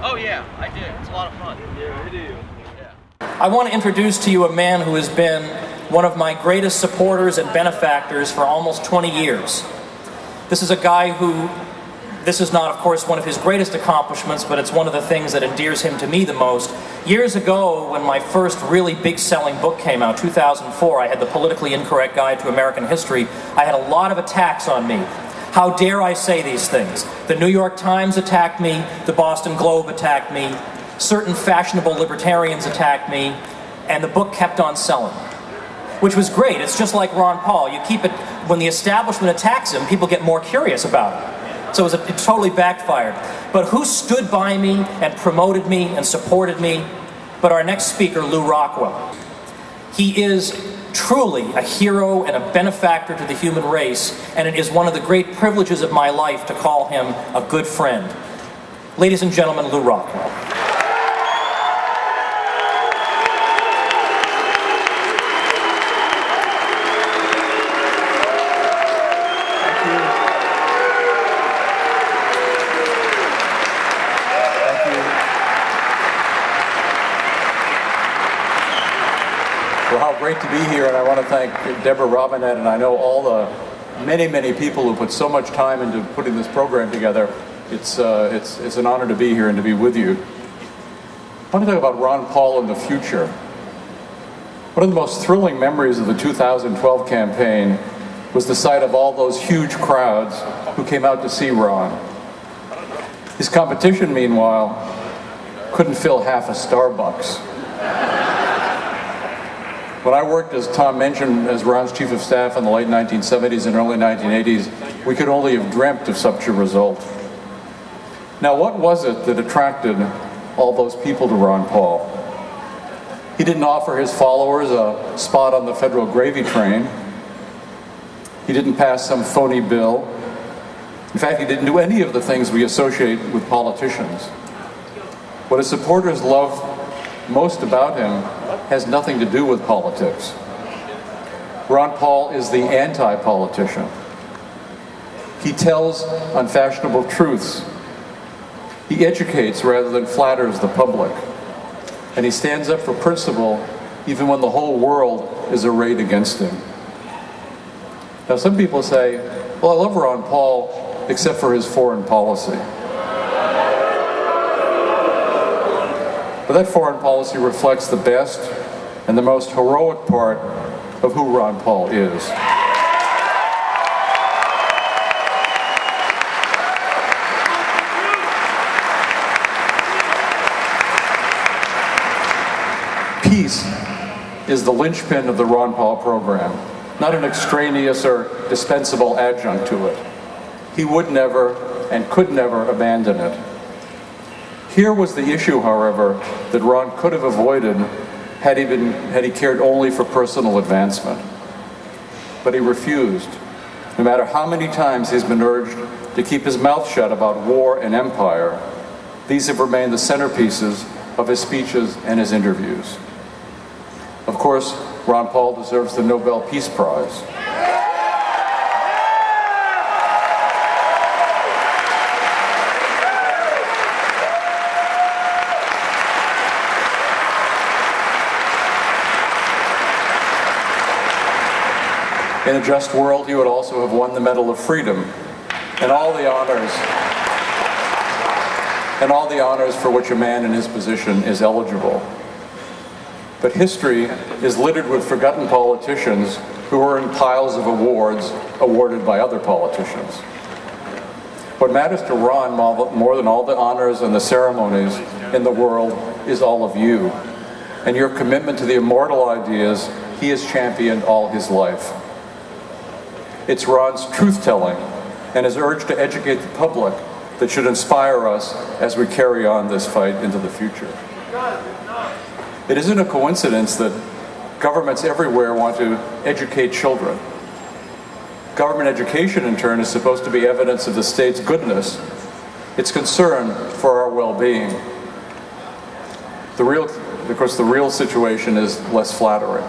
Oh yeah, I did. It's a lot of fun. Yeah, it is. I want to introduce to you a man who has been one of my greatest supporters and benefactors for almost 20 years. This is a guy who, this is not, of course, one of his greatest accomplishments, but it's one of the things that endears him to me the most. Years ago, when my first really big selling book came out, 2004, I had The Politically Incorrect Guide to American History, I had a lot of attacks on me. How dare I say these things? The New York Times attacked me, the Boston Globe attacked me, certain fashionable libertarians attacked me, and the book kept on selling. Which was great. It's just like Ron Paul. You keep it, when the establishment attacks him, people get more curious about it. So it, was a, it totally backfired. But who stood by me and promoted me and supported me but our next speaker, Lew Rockwell? He is truly a hero and a benefactor to the human race, and it is one of the great privileges of my life to call him a good friend. Ladies and gentlemen, Lew Rockwell. Thank Deborah Robinette, and I know all the many, many people who put so much time into putting this program together. It's, uh, it's, it's an honor to be here and to be with you. I want to talk about Ron Paul in the future. One of the most thrilling memories of the 2012 campaign was the sight of all those huge crowds who came out to see Ron. His competition, meanwhile, couldn't fill half a Starbucks. When I worked, as Tom mentioned, as Ron's chief of staff in the late 1970s and early 1980s, we could only have dreamt of such a result. Now, what was it that attracted all those people to Ron Paul? He didn't offer his followers a spot on the federal gravy train. He didn't pass some phony bill. In fact, he didn't do any of the things we associate with politicians. What his supporters loved most about him has nothing to do with politics. Ron Paul is the anti-politician. He tells unfashionable truths. He educates rather than flatters the public. And he stands up for principle even when the whole world is arrayed against him. Now some people say, well, I love Ron Paul except for his foreign policy. But that foreign policy reflects the best and the most heroic part of who Ron Paul is. Peace is the linchpin of the Ron Paul program, not an extraneous or dispensable adjunct to it. He would never and could never abandon it. Here was the issue, however, that Ron could have avoided had he, been, had he cared only for personal advancement. But he refused. No matter how many times he's been urged to keep his mouth shut about war and empire, these have remained the centerpieces of his speeches and his interviews. Of course, Ron Paul deserves the Nobel Peace Prize. In a just world, he would also have won the Medal of Freedom and all the honors and all the honors for which a man in his position is eligible. But history is littered with forgotten politicians who earn piles of awards awarded by other politicians. What matters to Ron more than all the honors and the ceremonies in the world is all of you and your commitment to the immortal ideas he has championed all his life. It's Ron's truth-telling and his urge to educate the public that should inspire us as we carry on this fight into the future. It isn't a coincidence that governments everywhere want to educate children. Government education, in turn, is supposed to be evidence of the state's goodness, its concern for our well-being. The real, of course, the real situation is less flattering.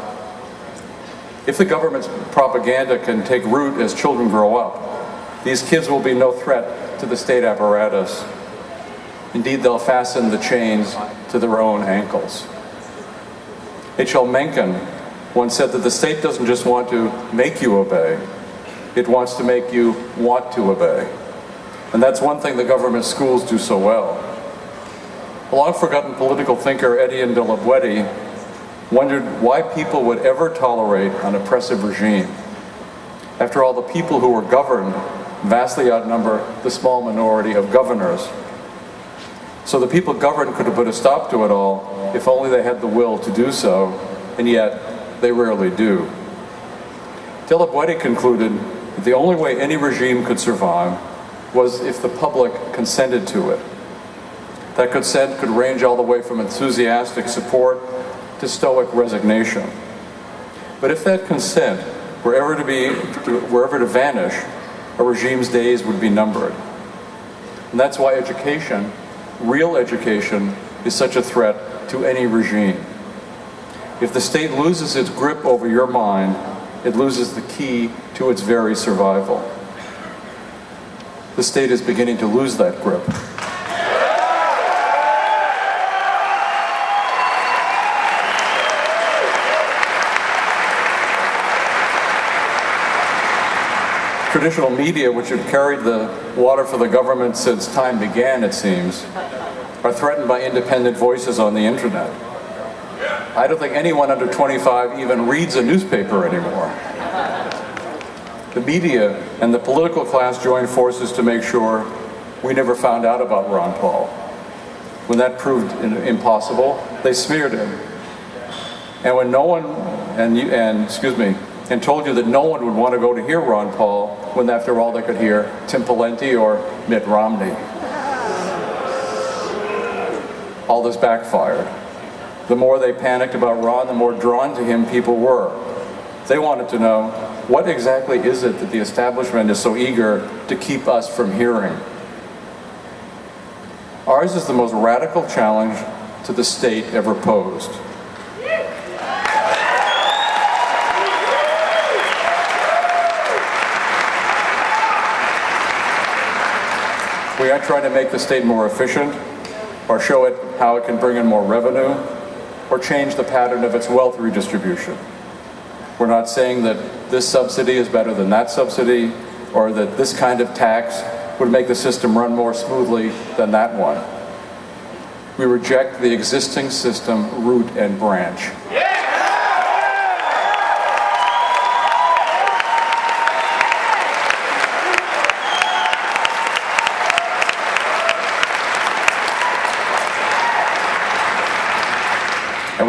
If the government's propaganda can take root as children grow up, these kids will be no threat to the state apparatus. Indeed, they'll fasten the chains to their own ankles. H.L. Mencken once said that the state doesn't just want to make you obey, it wants to make you want to obey. And that's one thing the government schools do so well. A long-forgotten political thinker, Etienne de wondered why people would ever tolerate an oppressive regime. After all, the people who were governed vastly outnumber the small minority of governors. So the people governed could have put a stop to it all if only they had the will to do so, and yet they rarely do. De concluded that the only way any regime could survive was if the public consented to it. That consent could range all the way from enthusiastic support to stoic resignation. But if that consent were ever to be, were ever to vanish, a regime's days would be numbered. And that's why education, real education, is such a threat to any regime. If the state loses its grip over your mind, it loses the key to its very survival. The state is beginning to lose that grip. Traditional media, which have carried the water for the government since time began, it seems, are threatened by independent voices on the internet. I don't think anyone under 25 even reads a newspaper anymore. The media and the political class joined forces to make sure we never found out about Ron Paul. When that proved impossible, they smeared him. And when no one, and, you, and excuse me, and told you that no one would want to go to hear Ron Paul when after all they could hear Tim Pawlenty or Mitt Romney. All this backfired. The more they panicked about Ron, the more drawn to him people were. They wanted to know, what exactly is it that the establishment is so eager to keep us from hearing? Ours is the most radical challenge to the state ever posed. We aren't trying to make the state more efficient or show it how it can bring in more revenue or change the pattern of its wealth redistribution. We're not saying that this subsidy is better than that subsidy or that this kind of tax would make the system run more smoothly than that one. We reject the existing system root and branch. And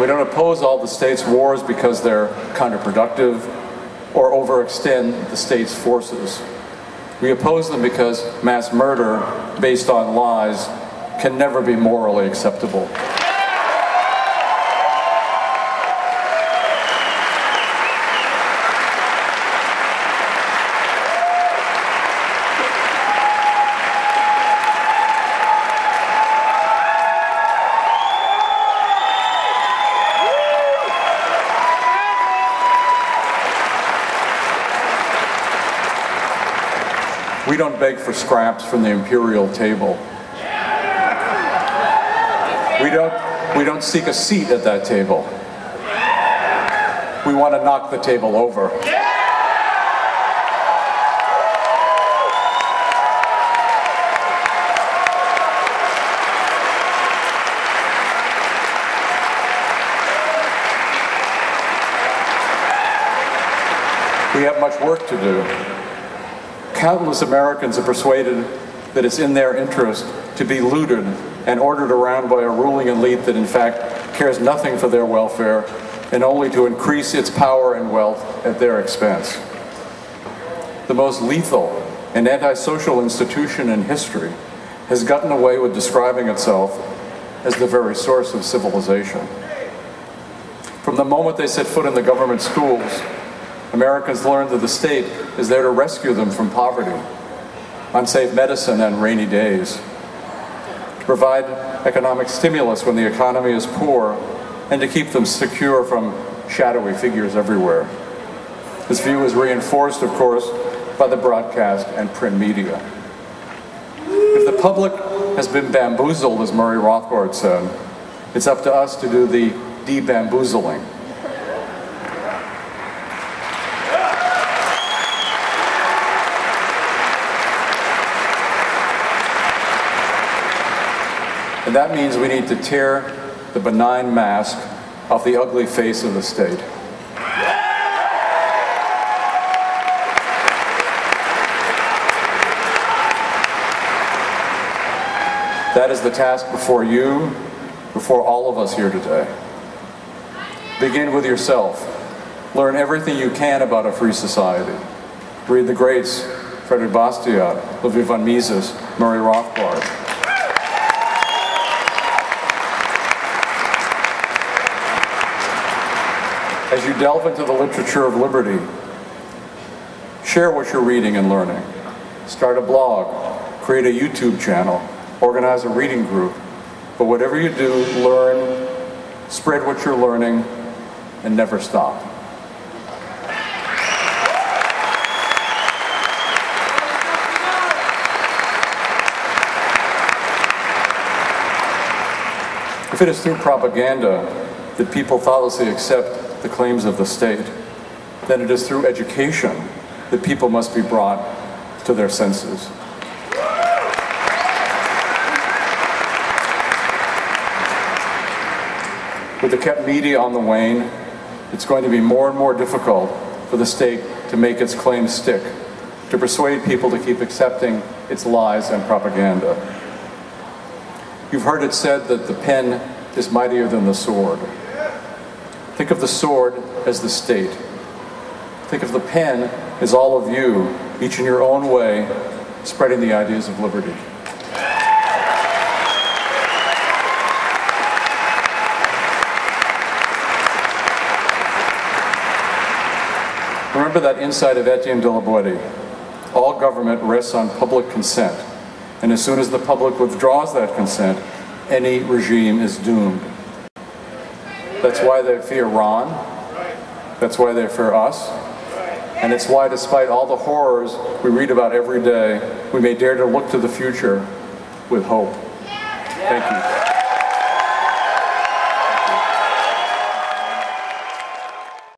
we don't oppose all the state's wars because they're counterproductive or overextend the state's forces. We oppose them because mass murder based on lies can never be morally acceptable. We don't beg for scraps from the imperial table. We don't, we don't seek a seat at that table. We want to knock the table over. We have much work to do countless Americans are persuaded that it's in their interest to be looted and ordered around by a ruling elite that in fact cares nothing for their welfare and only to increase its power and wealth at their expense. The most lethal and antisocial institution in history has gotten away with describing itself as the very source of civilization. From the moment they set foot in the government schools, Americans learned that the state is there to rescue them from poverty, unsafe medicine, and rainy days, to provide economic stimulus when the economy is poor, and to keep them secure from shadowy figures everywhere. This view is reinforced, of course, by the broadcast and print media. If the public has been bamboozled, as Murray Rothbard said. It's up to us to do the de-bamboozling. And that means we need to tear the benign mask off the ugly face of the state. That is the task before you, before all of us here today. Begin with yourself. Learn everything you can about a free society. Read the greats, Frederick Bastiat, Ludwig von Mises, Murray Rothbard. As you delve into the literature of liberty, share what you're reading and learning. Start a blog, create a YouTube channel, organize a reading group. But whatever you do, learn, spread what you're learning, and never stop. If it is through propaganda that people thoughtlessly accept the claims of the state, then it is through education that people must be brought to their senses. With the kept media on the wane, it's going to be more and more difficult for the state to make its claims stick, to persuade people to keep accepting its lies and propaganda. You've heard it said that the pen is mightier than the sword. Think of the sword as the state. Think of the pen as all of you, each in your own way, spreading the ideas of liberty. Remember that insight of Etienne de la Boétie. All government rests on public consent. And as soon as the public withdraws that consent, any regime is doomed. That's why they fear Ron. That's why they fear us. And it's why, despite all the horrors we read about every day, we may dare to look to the future with hope. Thank you.